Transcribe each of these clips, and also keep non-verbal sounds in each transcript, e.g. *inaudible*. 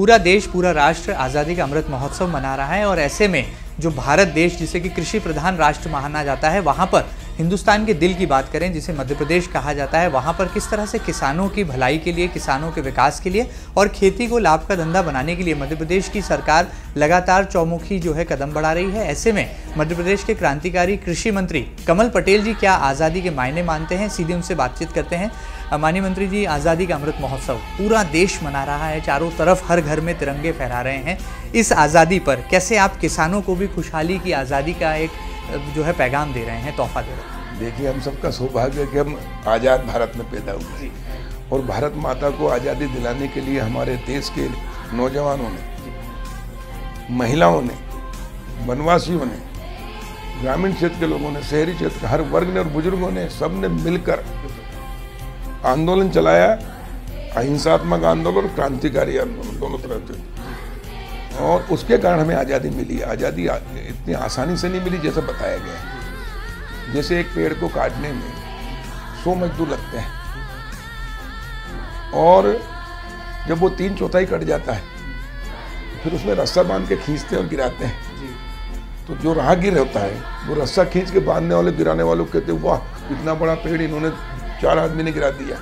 पूरा देश, पूरा राष्ट्र आज़ादी का अमृत महोत्सव मना रहा है और ऐसे में जो भारत देश, जिसे कि कृषि प्रधान राष्ट्र माना जाता है, वहाँ पर हिंदुस्तान के दिल की बात करें, जिसे मध्य प्रदेश कहा जाता है, वहाँ पर किस तरह से किसानों की भलाई के लिए, किसानों के विकास के लिए और खेती को लाभ का धंधा बनाने के लिए मध्य प्रदेश की सरकार लगातार चौमुखी जो है कदम बढ़ा रही है? ऐसे में मध्य प्रदेश के क्रांतिकारी कृषि मंत्री कमल पटेल जी क्या आज़ादी के मायने मानते हैं? सीधे उनसे बातचीत करते हैं। माननीय मंत्री जी, आज़ादी का अमृत महोत्सव पूरा देश मना रहा है। चारों तरफ़ हर घर में तिरंगे फहरा रहे हैं। इस आज़ादी पर कैसे आप किसानों को भी खुशहाली की आज़ादी का एक जो है पैगाम दे रहे हैं, तोहफा दे रहे हैं? देखिए, हम सबका सौभाग्य है कि हम आज़ाद भारत में पैदा हुए और भारत माता को आज़ादी दिलाने के लिए हमारे देश के नौजवानों ने, महिलाओं ने, वनवासियों ने, ग्रामीण क्षेत्र के लोगों ने, शहरी क्षेत्र के हर वर्ग ने और बुज़ुर्गों ने सबने मिलकर आंदोलन चलाया अहिंसात्मक आंदोलन और क्रांतिकारी आंदोलन दोनों तरह से। और उसके कारण हमें आज़ादी मिली। आज़ादी इतनी आसानी से नहीं मिली जैसा बताया गया जैसे एक पेड़ को काटने में सौ मजदूर लगते हैं। और जब वो तीन चौथाई कट जाता है फिर उसमें रस्सा बाँध के खींचते हैं और गिराते हैं। तो जो राहगीर होता है वो रस्सा खींच के बांधने वाले गिराने वालों कहते हैं वाह इतना बड़ा पेड़ इन्होंने चार आदमी ने गिरा दिया।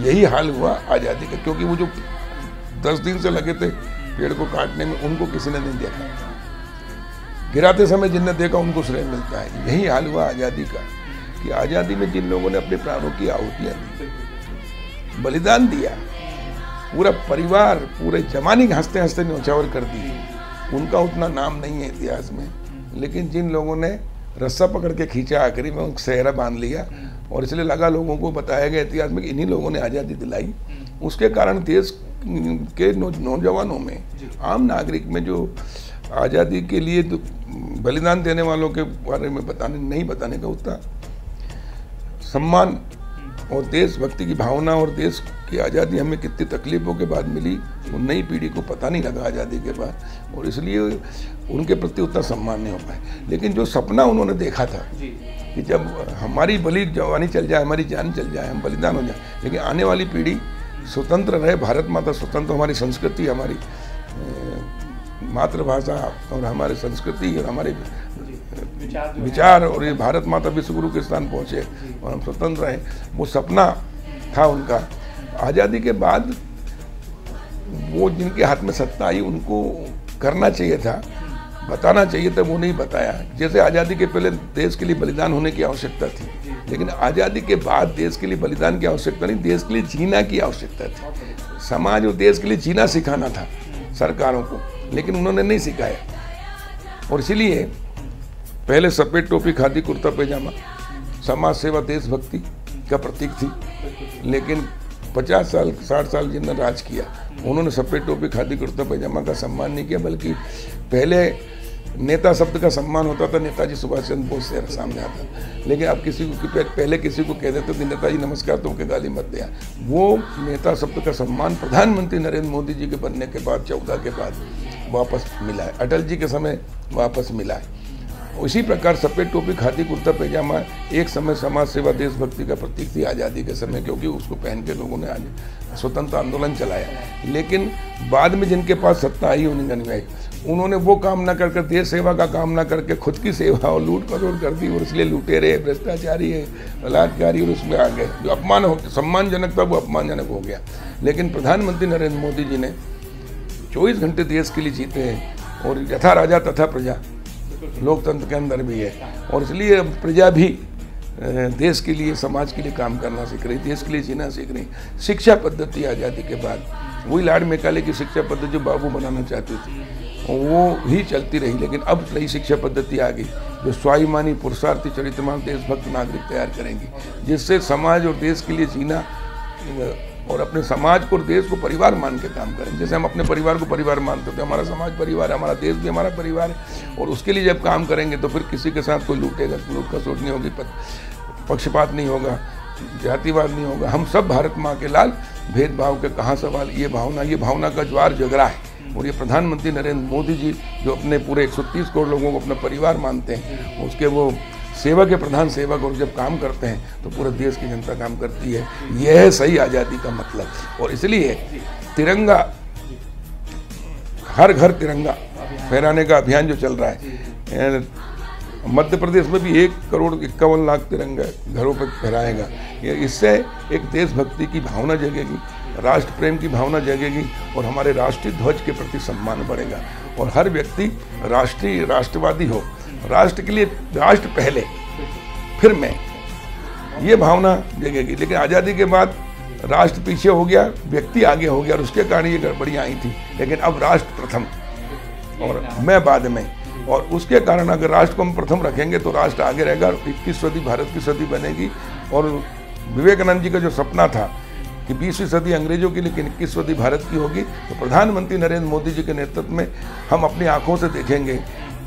यही हाल हुआ आज़ादी का क्योंकि वो जो दस दिन से लगे थे पेड़ को काटने में उनको किसी ने नहीं देखा। गिराते समय जिनने देखा उनको श्रेय मिलता है। यही हाल हुआ आज़ादी का कि आज़ादी में जिन लोगों ने अपने प्राणों की आहुतियाँ दी बलिदान दिया पूरा परिवार पूरे जमाने के हँसते हँसते न्यौछावर कर दी। उनका उतना नाम नहीं है इतिहास में लेकिन जिन लोगों ने रस्सा पकड़ के खींचा आखिरी में सहरा बाँध लिया। और इसलिए लगा लोगों को बताया गया इतिहास में कि इन्हीं लोगों ने आज़ादी दिलाई। उसके कारण देश के नौजवानों में आम नागरिक में जो आज़ादी के लिए बलिदान देने वालों के बारे में बताने नहीं बताने का उतना सम्मान और देशभक्ति की भावना और देश की आज़ादी हमें कितनी तकलीफ़ों के बाद मिली वो नई पीढ़ी को पता नहीं लगा आज़ादी के बाद और इसलिए उनके प्रति उतना सम्मान नहीं हो पाए लेकिन जो सपना उन्होंने देखा था कि जब हमारी बलि जवानी चल जाए हमारी जान चल जाए हम बलिदान हो जाए लेकिन आने वाली पीढ़ी स्वतंत्र रहे भारत माता स्वतंत्र हमारी संस्कृति हमारी मातृभाषा और हमारे संस्कृति और हमारे विचार और ये भारत माता विश्वगुरु के स्थान पहुँचे और हम स्वतंत्र रहे वो सपना था उनका। आज़ादी के बाद वो जिनके हाथ में सत्ता आई, उनको करना चाहिए था, बताना चाहिए था, वो नहीं बताया। जैसे आज़ादी के पहले देश के लिए बलिदान होने की आवश्यकता थी, लेकिन आज़ादी के बाद देश के लिए बलिदान की आवश्यकता नहीं, देश के लिए जीना की आवश्यकता थी। समाज और देश के लिए जीना सिखाना था सरकारों को, लेकिन उन्होंने नहीं सिखाया। और इसीलिए पहले सफ़ेद टोपी, खादी, कुर्ता, पैजामा, समाज सेवा, देशभक्ति का प्रतीक थी, लेकिन पचास साल, साठ साल जिन्होंने राज किया। उन्होंने सफ़ेद टोपी खादी कुर्ता पैजामा का सम्मान नहीं किया, बल्कि पहले नेता शब्द का सम्मान होता था, नेताजी सुभाष चंद्र बोस से सामने आता लेकिन अब किसी को पहले किसी को कह देते थे, नेताजी नमस्कार तो उनके गाली मत दिया वो नेता शब्द का सम्मान प्रधानमंत्री नरेंद्र मोदी जी के बनने के बाद, चौदह के बाद वापस मिला है। अटल जी के समय वापस मिला है। उसी प्रकार सफ़ेद टोपी, खादी कुर्ता, पैजामा, एक समय समाज सेवा, देशभक्ति का प्रतीक थी आज़ादी के समय, क्योंकि उसको पहन के लोगों ने आज स्वतंत्र आंदोलन चलाया। लेकिन बाद में जिनके पास सत्ता आई, उन्हें अनुयायी उन्होंने वो काम ना करके देश सेवा का काम ना करके खुद की सेवा और लूट करोड़ कर दी और इसलिए लुटेरे भ्रष्टाचारी है, बलात्कारी, और उसमें आ गए। जो अपमान हो, सम्मानजनक था, वो अपमानजनक हो गया। लेकिन प्रधानमंत्री नरेंद्र मोदी जी ने चौबीस घंटे देश के लिए जीते हैं और यथा राजा तथा प्रजा। लोकतंत्र के अंदर भी है। और इसलिए प्रजा भी देश के लिए, समाज के लिए काम करना सीख रही देश के लिए जीना सीख रही शिक्षा पद्धति आज़ादी के बाद, वही लाड मेकाले की शिक्षा पद्धति जो बाबू बनाना चाहती थी, वो ही चलती रही। लेकिन अब नई शिक्षा पद्धति आ गई, जो स्वाभिमानी, पुरुषार्थी चरित्रमान देशभक्त नागरिक तैयार करेंगी, जिससे समाज और देश के लिए जीना और अपने समाज को और देश को परिवार मान के काम करें। जैसे हम अपने परिवार को परिवार मानते थे हमारा समाज परिवार है, हमारा देश भी हमारा परिवार है। और उसके लिए जब काम करेंगे तो फिर किसी के साथ कोई लूटेगा, लूट का सोच नहीं होगी पक्षपात नहीं होगा, जातिवाद नहीं होगा। हम सब भारत माँ के लाल, भेदभाव के कहाँ सवाल, ये भावना ये भावना का ज्वार जगरा है। और ये प्रधानमंत्री नरेंद्र मोदी जी जो अपने पूरे 130 करोड़ लोगों को अपना परिवार मानते हैं, उसके वो सेवा के प्रधान सेवक, और जब काम करते हैं तो पूरे देश की जनता काम करती है। यह है सही आज़ादी का मतलब। और इसलिए तिरंगा, हर घर तिरंगा फहराने का अभियान जो चल रहा है मध्य प्रदेश में भी एक करोड़ इक्यावन लाख तिरंगा घरों पर फहराएगा। इससे एक देशभक्ति की भावना जगेगी राष्ट्र प्रेम की भावना जगेगी, और हमारे राष्ट्रीय ध्वज के प्रति सम्मान बढ़ेगा। और हर व्यक्ति राष्ट्रीय, राष्ट्रवादी हो राष्ट्र के लिए, राष्ट्र पहले, फिर मैं। ये भावना जगेगी लेकिन आज़ादी के बाद राष्ट्र पीछे हो गया, व्यक्ति आगे हो गया, और उसके कारण ये गड़बड़ियाँ आई थी। लेकिन अब राष्ट्र प्रथम, और मैं बाद में। और उसके कारण अगर राष्ट्र को हम प्रथम रखेंगे तो राष्ट्र आगे रहेगा इक्कीस सदी भारत की सदी बनेगी। और विवेकानंद जी का जो सपना था कि बीसवीं सदी अंग्रेज़ों की लेकिन इक्कीस सदी भारत की होगी तो प्रधानमंत्री नरेंद्र मोदी जी के नेतृत्व में हम अपनी आँखों से देखेंगे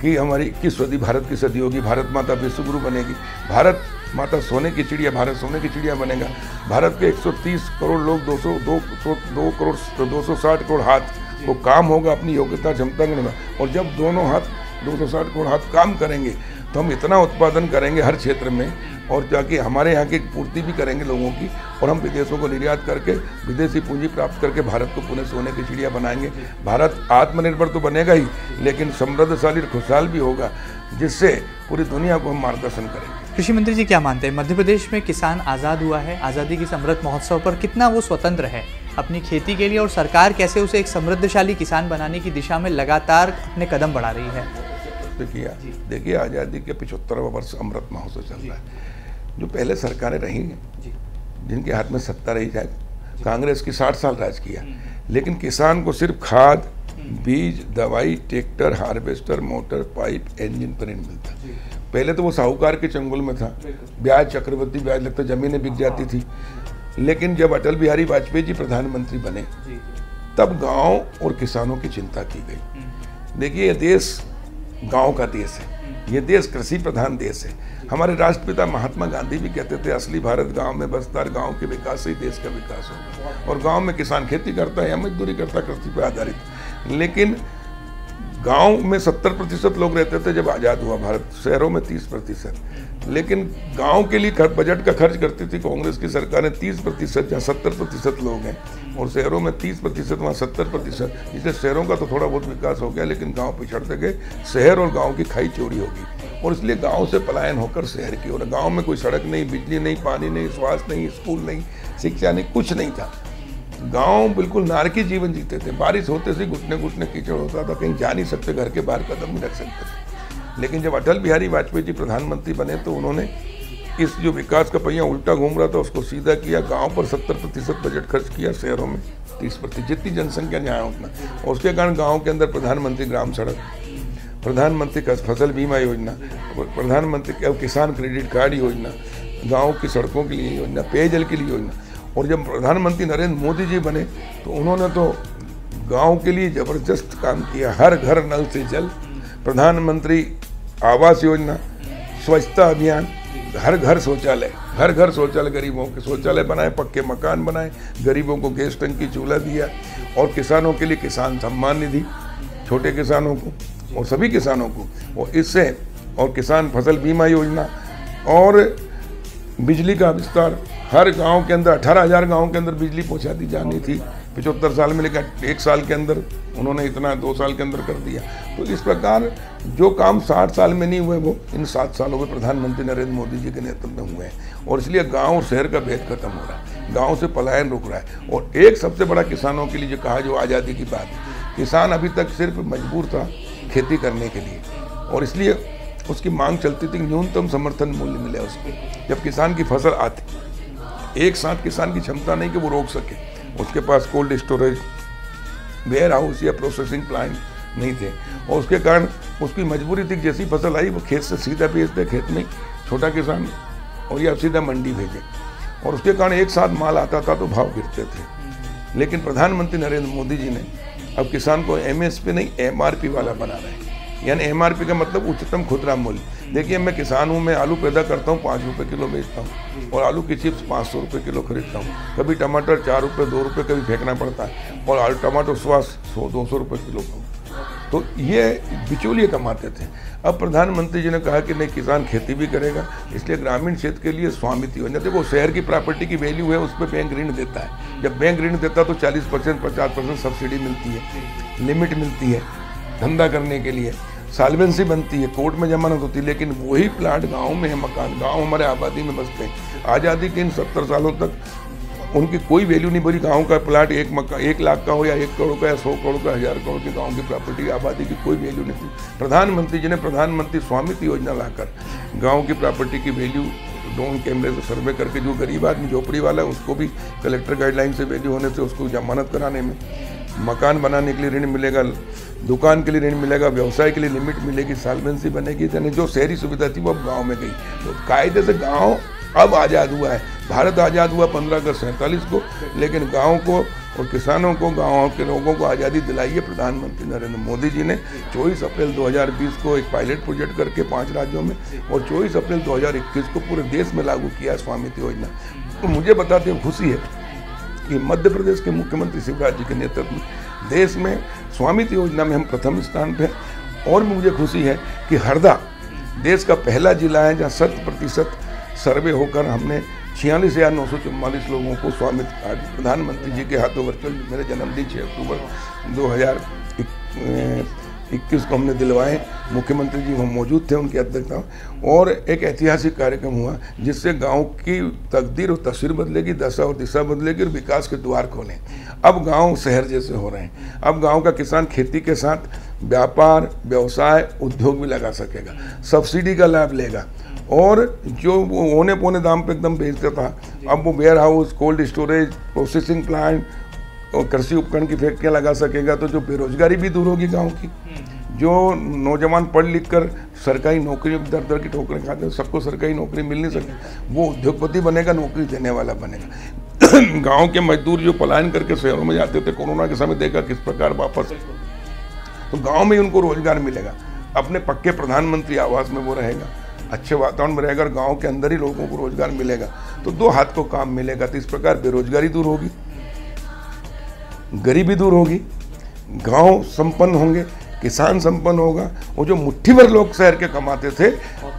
कि हमारी इक्कीस सदी भारत की सदी होगी भारत माता विश्वगुरु बनेगी। भारत माता सोने की चिड़िया भारत सोने की चिड़िया बनेगा। भारत के 130 करोड़ लोग 200 दो सौ दो करोड़ 260 करोड़ हाथ वो काम होगा अपनी योग्यता क्षमता के अनुसार और जब दोनों हाथ 260 करोड़ हाथ काम करेंगे तो हम इतना उत्पादन करेंगे हर क्षेत्र में और जाके हमारे यहाँ की पूर्ति भी करेंगे लोगों की और हम विदेशों को निर्यात करके विदेशी पूंजी प्राप्त करके भारत को पुनः सोने की चिड़िया बनाएँगे। भारत आत्मनिर्भर तो बनेगा ही लेकिन समृद्धशाली और खुशहाल भी होगा जिससे पूरी दुनिया को हम मार्गदर्शन करेंगे। कृषि मंत्री जी क्या मानते हैं? मध्य प्रदेश में किसान आज़ाद हुआ है आज़ादी की समृद्ध महोत्सव पर कितना वो स्वतंत्र है? अपनी खेती के लिए और सरकार कैसे उसे एक समृद्धशाली किसान बनाने की दिशा में लगातार अपने कदम बढ़ा रही है? देखिए देखिए आज़ादी के पिछहत्तरवा वर्ष अमृत महोत्सव चल रहा है। जो पहले सरकारें रही हैं जिनके हाथ में सत्ता रही जाए कांग्रेस की साठ साल राज किया। हम्म। लेकिन किसान को सिर्फ़ खाद हम्म। बीज दवाई tractor harvester motor pipe engine पर नहीं मिलता। पहले तो वो साहूकार के चंगुल में था। ब्याज चक्रवर्ती ब्याज लगता जमीनें बिक जाती थी। लेकिन जब अटल बिहारी वाजपेयी जी प्रधानमंत्री बने तब गाँव और किसानों की चिंता की गई। हम्म। देखिए ये देश गाँव का देश है। ये देश कृषि प्रधान देश है। हमारे राष्ट्रपिता महात्मा गांधी भी कहते थे, असली भारत गाँव में बसता है गाँव के विकास से ही देश का विकास होगा। और गाँव में किसान खेती करता है या मजदूरी करता कृषि पर आधारित। लेकिन गाँव में सत्तर प्रतिशत लोग रहते थे जब आज़ाद हुआ भारत, शहरों में तीस प्रतिशत। लेकिन गाँव के लिए बजट का खर्च करती थी कांग्रेस की सरकार ने तीस प्रतिशत जहाँ सत्तर प्रतिशत लोग हैं और शहरों में तीस प्रतिशत, वहाँ सत्तर प्रतिशत। इसलिए शहरों का तो थोड़ा बहुत विकास हो गया, लेकिन गाँव पिछड़ते गए शहर और गाँव की खाई चोरी होगी। और इसलिए गाँव से पलायन होकर शहर की और गाँव में कोई सड़क नहीं, बिजली नहीं, पानी नहीं, स्वास्थ्य नहीं, स्कूल नहीं, शिक्षा नहीं, कुछ नहीं था। गाँव बिल्कुल नारकी जीवन जीते थे। बारिश होते से घुटने घुटने कीचड़ होता था। कहीं जा नहीं सकते, घर के बाहर कदम नहीं रख सकते थे। लेकिन जब अटल बिहारी वाजपेयी जी प्रधानमंत्री बने तो उन्होंने इस जो विकास का पहिया उल्टा घूम रहा था, उसको सीधा किया। गाँव पर सत्तर प्रतिशत बजट खर्च किया, शहरों में तीस प्रतिशत, जितनी जनसंख्या न्याय उतना और उसके कारण गाँव के अंदर प्रधानमंत्री ग्राम सड़क, प्रधानमंत्री फ़सल बीमा योजना, प्रधानमंत्री किसान क्रेडिट कार्ड योजना, गाँव की सड़कों के लिए योजना, पेयजल के लिए योजना। और जब प्रधानमंत्री नरेंद्र मोदी जी बने तो उन्होंने तो गाँव के लिए ज़बरदस्त काम किया, हर घर नल से जल, प्रधानमंत्री आवास योजना, स्वच्छता अभियान, हर घर शौचालय घर घर शौचालय, गरीबों के शौचालय बनाए, पक्के मकान बनाए, गरीबों को गैस टंकी, चूल्हा दिया, और किसानों के लिए किसान सम्मान निधि, छोटे किसानों को और सभी किसानों को, और इससे, और किसान फ़सल बीमा योजना, और बिजली का विस्तार हर गाँव के अंदर, अठारह हज़ार गाँव के अंदर बिजली पहुँचा दी जानी थी। पिछहत्तर साल में लेकर एक साल के अंदर उन्होंने इतना, दो साल के अंदर कर दिया। तो इस प्रकार जो काम साठ साल में नहीं हुए, वो इन सात सालों में प्रधानमंत्री नरेंद्र मोदी जी के नेतृत्व में हुए हैं। और इसलिए गाँव और शहर का भेद खत्म हो रहा है। गाँव से पलायन रुक रहा है। और एक सबसे बड़ा किसानों के लिए जो कहा, जो आज़ादी की बात, किसान अभी तक सिर्फ़ मजबूर था खेती करने के लिए। और इसलिए उसकी मांग चलती थी न्यूनतम समर्थन मूल्य मिले उसको। जब किसान की फ़सल आती एक साथ किसान की क्षमता नहीं कि वो रोक सके। उसके पास कोल्ड स्टोरेज वेयर हाउस या प्रोसेसिंग प्लांट नहीं थे। और उसके कारण उसकी मजबूरी थी जैसी फ़सल आई, वो खेत से सीधा भेजते, खेत में छोटा किसान और या सीधा मंडी भेजे। और उसके कारण एक साथ माल आता था तो भाव गिरते थे। लेकिन प्रधानमंत्री नरेंद्र मोदी जी ने अब किसान को एम नहीं एमआरपी वाला बना रहे हैं। यानी एमआरपी का मतलब उच्चतम खुदरा मूल्य। देखिए, मैं किसान हूँ, मैं आलू पैदा करता हूँ, पाँच रुपये किलो बेचता हूँ और आलू की चिप्स पाँच सौ रुपये किलो खरीदता हूँ। कभी टमाटर चार रुपये दो रुपये कभी फेंकना पड़ता है और आलू टमाटर स्वास्थ्य सौ, दो सौ रुपये किलो का। तो ये बिचौलिए कमाते थे अब प्रधानमंत्री जी ने कहा कि नहीं, किसान खेती भी करेगा, इसलिए ग्रामीण क्षेत्र के लिए स्वामित्व योजना। देखो, शहर की प्रॉपर्टी की वैल्यू है, उस पर बैंक ऋण देता है। जब बैंक ऋण देता है तो 40 परसेंट, पचास परसेंट सब्सिडी मिलती है। लिमिट मिलती है धंधा करने के लिए। सालवेंसी बनती है, कोर्ट में जमानत होती है लेकिन वही प्लाट गाँव में है, मकान गाँव हमारे आबादी में बसते हैं। आज़ादी के इन सत्तर सालों तक उनकी कोई वैल्यू नहीं बोली गाँव का प्लाट एक मका, एक लाख का हो या एक करोड़ का या सौ करोड़ का, हज़ार करोड़ की गाँव की प्रॉपर्टी आबादी की कोई वैल्यू नहीं थी। प्रधानमंत्री जी ने प्रधानमंत्री स्वामित्व योजना लाकर गाँव की प्रॉपर्टी की वैल्यू ड्रोन कैमरे से सर्वे करके, जो गरीब आदमी झोपड़ी वाला है, उसको भी कलेक्टर गाइडलाइन से वैल्यू होने से उसको जमानत कराने में मकान बनाने के लिए ऋण मिलेगा। दुकान के लिए ऋण मिलेगा, व्यवसाय के लिए लिमिट मिलेगी, सालवेंसी बनेगी, यानी जो शहरी सुविधा थी वो अब गाँव में गई। तो कायदे से गाँव अब आज़ाद हुआ है। भारत आज़ाद हुआ पंद्रह अगस्त सैंतालीस को, लेकिन गाँव को और किसानों को, गाँव के लोगों को आज़ादी दिलाई है प्रधानमंत्री नरेंद्र मोदी जी ने। 24 अप्रैल 2020 को एक पायलट प्रोजेक्ट करके पाँच राज्यों में, और 24 अप्रैल 2021 को पूरे देश में लागू किया स्वामित्व योजना तो मुझे बताते हुए खुशी है कि मध्य प्रदेश के मुख्यमंत्री शिवराज जी के नेतृत्व में देश में स्वामित्व योजना में हम प्रथम स्थान पर और मुझे खुशी है कि हरदा देश का पहला जिला है जहाँ शत प्रतिशत सर्वे होकर हमने छियालीस हज़ार नौ सौ चौवालीस लोगों को स्वामित्व कार्ड प्रधानमंत्री जी के हाथों वर्चुअल मेरे जन्मदिन छः अक्टूबर दो हज़ार इक्कीस को हमने दिलवाए, मुख्यमंत्री जी वहाँ मौजूद थे, उनकी अध्यक्षता। में और एक ऐतिहासिक कार्यक्रम हुआ, जिससे गाँव की तकदीर और तस्वीर बदलेगी, दशा और दिशा बदलेगी और विकास के द्वार खोलें। अब गाँव शहर जैसे हो रहे हैं। अब गाँव का किसान खेती के साथ व्यापार, व्यवसाय, उद्योग भी लगा सकेगा। सब्सिडी का लाभ लेगा। और जो वो होने पौने दाम पे एकदम बेचता था, अब वो warehouse cold storage processing plant कृषि उपकरण की फैक्ट्रियाँ लगा सकेगा तो जो बेरोजगारी भी दूर होगी गाँव की, जो नौजवान पढ़ लिख कर सरकारी नौकरी दर दर की ठोकरें खाते सबको सरकारी नौकरी मिल नहीं सकती, वो उद्योगपति बनेगा, नौकरी देने वाला बनेगा। *clears throat* गाँव के मजदूर जो पलायन करके शहरों में जाते थे कोरोना के समय देखा किस प्रकार वापस। तो गाँव में ही उनको रोज़गार मिलेगा, अपने पक्के प्रधानमंत्री आवास में वो रहेगा, अच्छे वातावरण में रहेगा, और गाँव के अंदर ही लोगों को रोज़गार मिलेगा तो दो हाथ को काम मिलेगा तो इस प्रकार बेरोजगारी दूर होगी। गरीबी दूर होगी, गाँव संपन्न होंगे, किसान संपन्न होगा वो जो मुट्ठी भर लोग शहर के कमाते थे,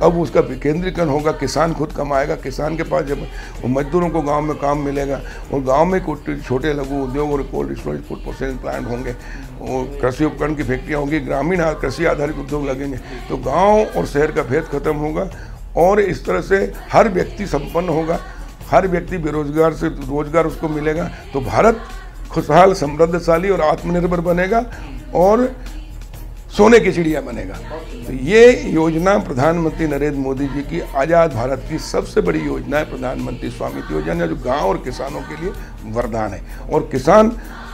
अब उसका विकेंद्रीकरण होगा, किसान खुद कमाएगा, किसान के पास जब मजदूरों को गाँव में काम मिलेगा, और गाँव में छोटे लघु उद्योग और cold storage, food processing plant होंगे, और कृषि उपकरण की फैक्ट्रियाँ होंगी, ग्रामीण कृषि आधारित उद्योग लगेंगे तो गाँव और शहर का भेद खत्म होगा, और इस तरह से हर व्यक्ति संपन्न होगा, हर व्यक्ति बेरोजगार से रोज़गार उसको मिलेगा तो भारत खुशहाल, समृद्धशाली और आत्मनिर्भर बनेगा और सोने की चिड़िया बनेगा। तो ये योजना प्रधानमंत्री नरेंद्र मोदी जी की आज़ाद भारत की सबसे बड़ी योजना है प्रधानमंत्री स्वामित्व योजना जो गाँव और किसानों के लिए वरदान है। और किसान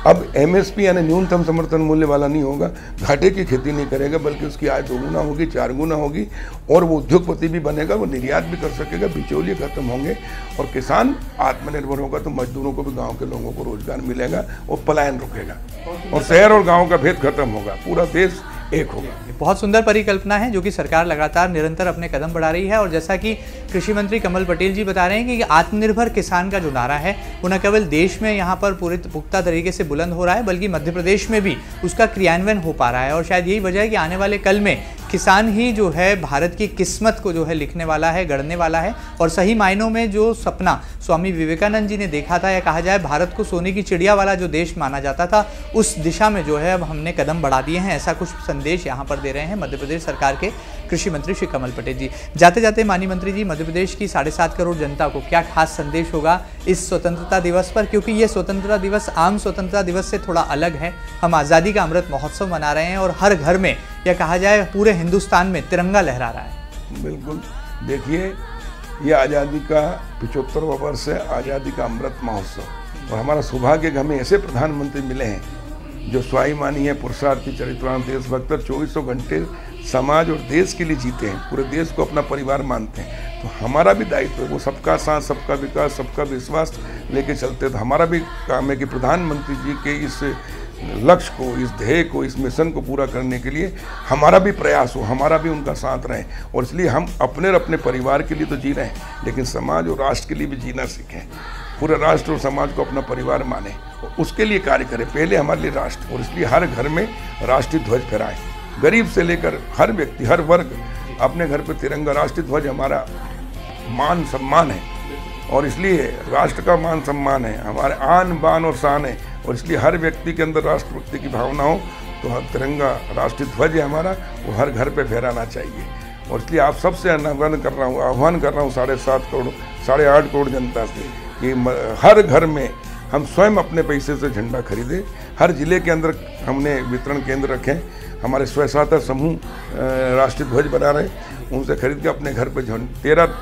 अब एमएसपी यानी न्यूनतम समर्थन मूल्य वाला नहीं होगा। घाटे की खेती नहीं करेगा, बल्कि उसकी आय दोगुना होगी, चार गुना होगी, और वो उद्योगपति भी बनेगा, वो निर्यात भी कर सकेगा, बिचौलिए खत्म होंगे, और किसान आत्मनिर्भर होगा तो मजदूरों को भी गाँव के लोगों को रोज़गार मिलेगा और पलायन रुकेगा। और शहर और गाँव का भेद खत्म होगा। पूरा देश एक होगा बहुत सुंदर परिकल्पना है जो कि सरकार लगातार निरंतर अपने कदम बढ़ा रही है और जैसा कि कृषि मंत्री कमल पटेल जी बता रहे हैं कि आत्मनिर्भर किसान का जो नारा है, वो न केवल देश में यहाँ पर पूरे पुख्ता तरीके से बुलंद हो रहा है, बल्कि मध्य प्रदेश में भी उसका क्रियान्वयन हो पा रहा है और शायद यही वजह है कि आने वाले कल में किसान ही जो है भारत की किस्मत को जो है लिखने वाला है, गढ़ने वाला है और सही मायनों में जो सपना स्वामी विवेकानंद जी ने देखा था या कहा जाए, भारत को सोने की चिड़िया वाला जो देश माना जाता था, उस दिशा में जो है अब हमने कदम बढ़ा दिए हैं। ऐसा कुछ संदेश यहाँ पर दे रहे हैं मध्य प्रदेश सरकार के। कृषि मंत्री श्री कमल पटेल जी। जाते जाते मानी मंत्री जी मध्य प्रदेश की साढ़े सात करोड़ जनता को क्या खास संदेश होगा इस स्वतंत्रता दिवस पर? क्योंकि ये स्वतंत्रता दिवस आम स्वतंत्रता दिवस से थोड़ा अलग है। हम आज़ादी का अमृत महोत्सव मना रहे हैं और हर घर में, या कहा जाए पूरे हिंदुस्तान में तिरंगा लहरा रहा है। बिल्कुल। देखिए, ये आज़ादी का पिछहत्तरवा वर्ष है, आज़ादी का अमृत महोत्सव। और हमारा सौभाग्य हमें ऐसे प्रधानमंत्री मिले हैं जो स्वाभिमानी है, पुरुषार्थी चरित्रवान देशभक्त, चौबीसों घंटे समाज और देश के लिए जीते हैं, पूरे देश को अपना परिवार मानते हैं तो हमारा भी दायित्व है, वो सबका साथ, सबका विकास, सबका विश्वास लेके चलते हैं तो हमारा भी काम है कि प्रधानमंत्री जी के इस लक्ष्य को, इस ध्येय को, इस मिशन को पूरा करने के लिए हमारा भी प्रयास हो, हमारा भी उनका साथ रहे, और इसलिए हम अपने और अपने परिवार के लिए तो जी रहे हैं, लेकिन समाज और राष्ट्र के लिए भी जीना सीखें, पूरे राष्ट्र और समाज को अपना परिवार माने उसके लिए कार्य करें, पहले हमारे लिए राष्ट्र, और इसलिए हर घर में राष्ट्रीय ध्वज फहराएँ। गरीब से लेकर हर व्यक्ति, हर वर्ग अपने घर पर तिरंगा राष्ट्रीय ध्वज हमारा मान सम्मान है। और इसलिए राष्ट्र का मान सम्मान है, हमारे आन, बान और शान है। और इसलिए हर व्यक्ति के अंदर राष्ट्रभक्ति की भावना हो तो हर तिरंगा राष्ट्रीय ध्वज है हमारा, वो हर घर पे फहराना चाहिए। और इसलिए आप सबसे आह्वान कर रहा हूँ, आह्वान कर रहा हूँ साढ़े सात करोड़, साढ़े आठ करोड़ जनता से कि हर घर में हम स्वयं अपने पैसे से झंडा खरीदें। हर ज़िले के अंदर हमने वितरण केंद्र रखे हमारे स्वय सहायता समूह राष्ट्रीय ध्वज बना रहे उनसे खरीद के अपने घर पर झंड तेरह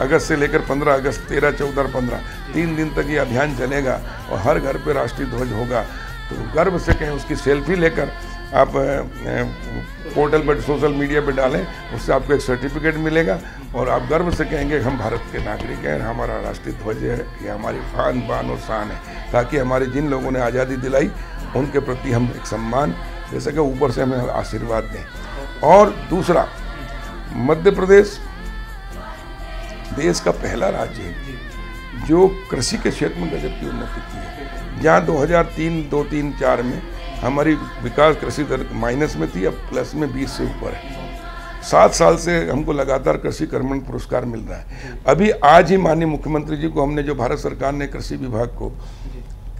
अगस्त से लेकर 15 अगस्त, तेरह, चौदह पंद्रह, तीन दिन तक ये अभियान चलेगा और हर घर पे राष्ट्रीय ध्वज होगा। तो गर्व से कहें, उसकी सेल्फी लेकर आप पोर्टल पर, सोशल मीडिया पर डालें, उससे आपको एक सर्टिफिकेट मिलेगा और आप गर्व से कहेंगे, हम भारत के नागरिक हैं, हमारा राष्ट्रीय ध्वज है, ये हमारी फान, बान और शान है। ताकि हमारे जिन लोगों ने आज़ादी दिलाई, उनके प्रति हम एक सम्मान जैसे कि ऊपर से हमें आशीर्वाद दें। और दूसरा, मध्य प्रदेश देश का पहला राज्य है, जो कृषि के क्षेत्र में गजब की उन्नति की है। जहाँ 2003 दो तीन चार में हमारी विकास कृषि दर माइनस में थी, अब प्लस में 20 से ऊपर है। सात साल से हमको लगातार कृषि कर्मण पुरस्कार मिल रहा है। अभी आज ही माननीय मुख्यमंत्री जी को हमने, जो भारत सरकार ने कृषि विभाग को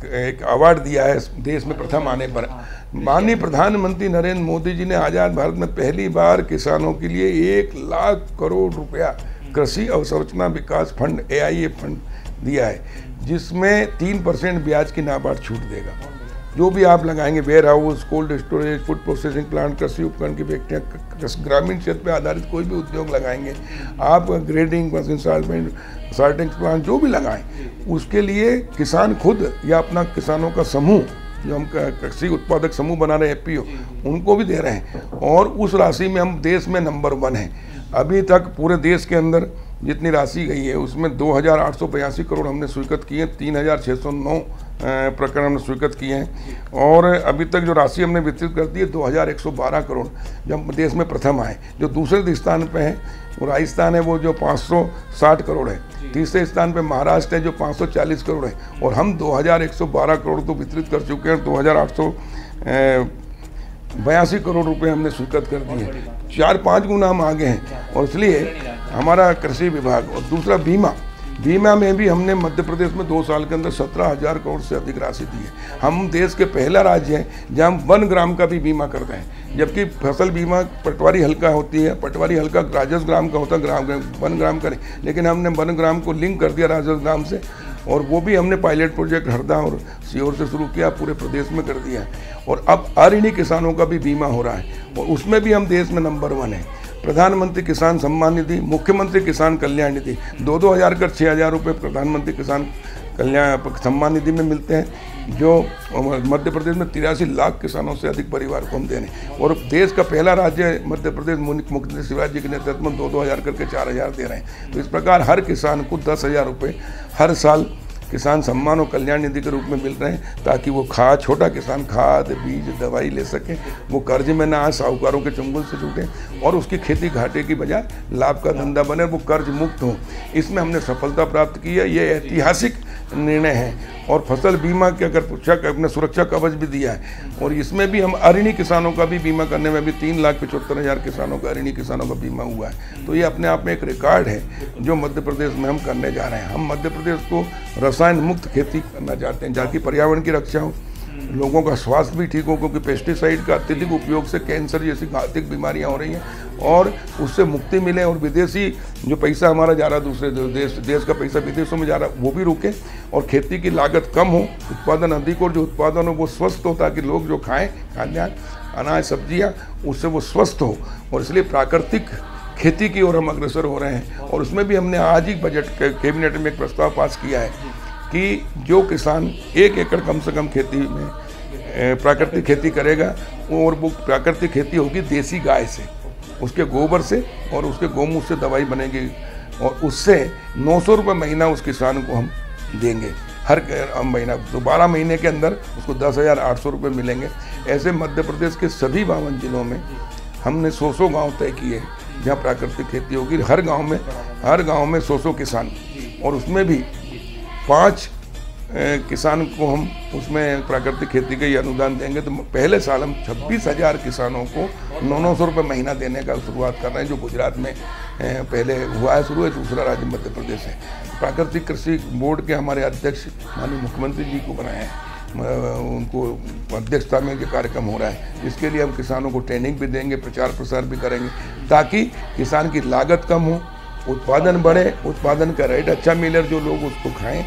एक अवार्ड दिया है देश में प्रथम आने पर। माननीय प्रधानमंत्री नरेंद्र मोदी जी ने आज़ाद भारत में पहली बार किसानों के लिए एक लाख करोड़ रुपया कृषि अवसंरचना विकास फंड ए फंड दिया है जिसमें तीन परसेंट ब्याज की नाबार्ड छूट देगा। जो भी आप लगाएँगे warehouse cold storage food processing plant कृषि उपकरण की फैक्ट्रियाँ ग्रामीण क्षेत्र पर आधारित कोई भी उद्योग लगाएँगे आप ग्रेडिंग इंस्टॉलमेंट सार्टिंग प्लांट जो भी लगाएँ, उसके लिए किसान खुद या अपना किसानों का समूह, जो हम कृषि उत्पादक समूह बना रहे हैं, एफ़ उनको भी दे रहे हैं। और उस राशि में हम देश में नंबर वन हैं। अभी तक पूरे देश के अंदर जितनी राशि गई है उसमें दो हज़ार आठ सौ बयासी करोड़ हमने स्वीकृत किए हैं तीन हज़ार छः सौ नौ प्रकरण हमने स्वीकृत किए हैं। और अभी तक जो राशि हमने वितरित कर दी है दो हज़ार एक सौ बारह करोड़ जब देश में प्रथम आए। जो दूसरे स्थान पे है वो राजस्थान है वो जो पाँच सौ साठ करोड़ है। तीसरे स्थान पे महाराष्ट्र है जो पाँच सौ चालीस करोड़ है। और हम दो हज़ार एक सौ बारह करोड़ तो वितरित कर चुके हैं दो हज़ार बयासी करोड़ रुपए हमने स्वीकृत कर दिए चार पाँच गुना हम आगे हैं। और इसलिए हमारा कृषि विभाग और दूसरा बीमा। बीमा में भी हमने मध्य प्रदेश में दो साल के अंदर सत्रह हज़ार करोड़ से अधिक राशि दी है। हम देश के पहला राज्य हैं जहाँ हम वन ग्राम का भी बीमा करते हैं। जबकि फ़सल बीमा पटवारी हल्का होती है, पटवारी हल्का राजस्व ग्राम का होता है, ग्राम वन ग्राम करें। लेकिन हमने वन ग्राम को लिंक कर दिया राजस्व ग्राम से। और वो भी हमने पायलट प्रोजेक्ट हरदा और सीओर से शुरू किया, पूरे प्रदेश में कर दिया और अब अरिणी किसानों का भी बीमा हो रहा है और उसमें भी हम देश में नंबर वन है। प्रधानमंत्री किसान सम्मान निधि, मुख्यमंत्री किसान कल्याण निधि दो दो हज़ार कर छः हज़ार रुपये प्रधानमंत्री किसान कल्याण सम्मान निधि में मिलते हैं, जो मध्य प्रदेश में तिरासी लाख किसानों से अधिक परिवार को हम दे रहे हैं। और देश का पहला राज्य मध्य प्रदेश मुख्यमंत्री शिवराज जी के नेतृत्व में दो दो हज़ार करके चार हज़ार दे रहे हैं। तो इस प्रकार हर किसान को दस हज़ार रुपये हर साल किसान सम्मान और कल्याण निधि के रूप में मिल रहे हैं, ताकि वो खाद छोटा किसान खाद, बीज, दवाई ले सके, वो कर्ज में ना आए, साहूकारों के चंगुल से छूटे और उसकी खेती घाटे की बजाय लाभ का धंधा बने, वो कर्ज मुक्त हो। इसमें हमने सफलता प्राप्त की है, ये ऐतिहासिक निर्णय है। और फ़सल बीमा की अगर पूछा अपने सुरक्षा कवच भी दिया है, और इसमें भी हम अरिणी किसानों का भी बीमा करने में भी तीन लाख पचहत्तर हज़ार किसानों का, अरिणी किसानों का बीमा हुआ है। तो ये अपने आप में एक रिकॉर्ड है, जो मध्य प्रदेश में हम करने जा रहे हैं। हम मध्य प्रदेश को रसायन मुक्त खेती करना चाहते हैं जहाँ की पर्यावरण की रक्षा हो। लोगों का स्वास्थ्य भी ठीक हो, क्योंकि पेस्टिसाइड का अत्यधिक उपयोग से कैंसर जैसी घातक बीमारियाँ हो रही हैं और उससे मुक्ति मिले और विदेशी जो पैसा हमारा जा रहा है दूसरे देश देश का पैसा विदेशों में जा रहा है वो भी रुके और खेती की लागत कम हो, उत्पादन अधिक और जो उत्पादन हो वो स्वस्थ हो, ताकि लोग जो खाएँ, खाद्यान्न, अनाज, सब्ज़ियाँ, उससे वो स्वस्थ हो। और इसलिए प्राकृतिक खेती की ओर हम अग्रसर हो रहे हैं और उसमें भी हमने आज ही बजट कैबिनेट में एक प्रस्ताव पास किया है। कि जो किसान एक एकड़ कम से कम खेती में प्राकृतिक खेती करेगा, और वो प्राकृतिक खेती होगी देसी गाय से, उसके गोबर से, और उसके गोमूत्र से दवाई बनेगी, और उससे नौ सौ रुपये महीना उस किसान को हम देंगे। हर महीना तो बारह महीने के अंदर उसको दस हज़ार आठ सौ रुपये मिलेंगे। ऐसे मध्य प्रदेश के सभी बावन जिलों में हमने सौ सौ गाँव तय किए जहाँ प्राकृतिक खेती होगी। हर गाँव में, हर गाँव में सौ सौ किसान, और उसमें भी पाँच किसान को हम उसमें प्राकृतिक खेती का अनुदान देंगे तो पहले साल हम छब्बीस हज़ार किसानों को नौ नौ सौ रुपये महीना देने का शुरुआत कर रहे हैं, जो गुजरात में पहले हुआ है, शुरू है, दूसरा राज्य मध्य प्रदेश है। प्राकृतिक कृषि बोर्ड के हमारे अध्यक्ष, माननीय मुख्यमंत्री जी को बनाए हैं। उनको अध्यक्षता में जो कार्यक्रम हो रहा है। इसके लिए हम किसानों को ट्रेनिंग भी देंगे, प्रचार प्रसार भी करेंगे, ताकि किसान की लागत कम हो, उत्पादन बढ़े, उत्पादन का रेट अच्छा मिले जो लोग उसको खाएँ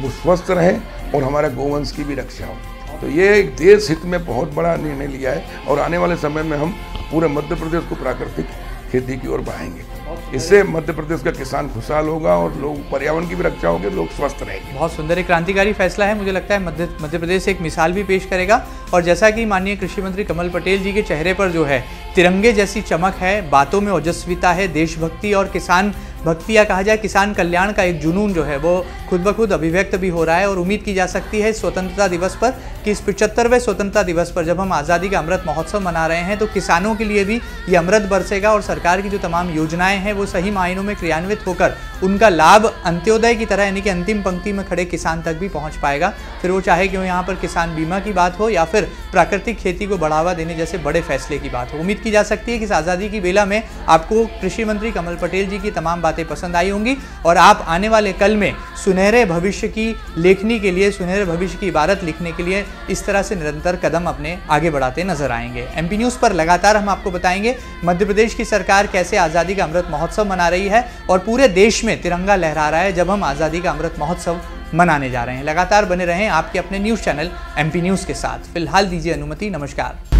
वो स्वस्थ रहें और हमारे गोवंश की भी रक्षा हो। तो ये एक देश हित में बहुत बड़ा निर्णय लिया है और आने वाले समय में हम पूरे मध्य प्रदेश को प्राकृतिक खेती की ओर बढ़ाएँगे। इससे मध्य प्रदेश का किसान खुशहाल होगा और लोग पर्यावरण की भी रक्षा होगी, लोग स्वस्थ रहेंगे। बहुत सुंदर एक क्रांतिकारी फैसला है। मुझे लगता है मध्य मध्य प्रदेश एक मिसाल भी पेश करेगा। और जैसा कि माननीय कृषि मंत्री कमल पटेल जी के चेहरे पर जो है, तिरंगे जैसी चमक है, बातों में ओजस्विता है, देशभक्ति और किसान भक्ति या कहा जाए किसान कल्याण का एक जुनून जो है, वो खुद ब खुद अभिव्यक्त भी हो रहा है और उम्मीद की जा सकती है स्वतंत्रता दिवस पर कि इस पिचहत्तरवें स्वतंत्रता दिवस पर जब हम आज़ादी का अमृत महोत्सव मना रहे हैं तो किसानों के लिए भी ये अमृत बरसेगा और सरकार की जो तमाम योजनाएँ हैं, वो सही मायनों में क्रियान्वित होकर उनका लाभ अंत्योदय की तरह, यानी कि अंतिम पंक्ति में खड़े किसान तक भी पहुँच पाएगा। फिर वो चाहे कि यहाँ पर किसान बीमा की बात हो या फिर प्राकृतिक खेती को बढ़ावा देने जैसे बड़े फैसले की बात हो, उम्मीद की जा सकती है कि इस आज़ादी की बेला में आपको कृषि मंत्री कमल पटेल जी की तमाम बातें पसंद आई होंगी। और आप आने वाले कल में सुनहरे भविष्य की लेखनी के लिए, सुनहरे भविष्य की इबारत लिखने के लिए इस तरह से निरंतर कदम अपने आगे बढ़ाते नज़र आएँगे। एमपी न्यूज़ पर लगातार हम आपको बताएँगे, मध्य प्रदेश की सरकार कैसे आज़ादी का अमृत महोत्सव मना रही है और पूरे देश में तिरंगा लहरा रहा है जब हम आज़ादी का अमृत महोत्सव मनाने जा रहे हैं। लगातार बने रहें आपके अपने न्यूज़ चैनल एमपी न्यूज़ के साथ। फ़िलहाल दीजिए अनुमति, नमस्कार।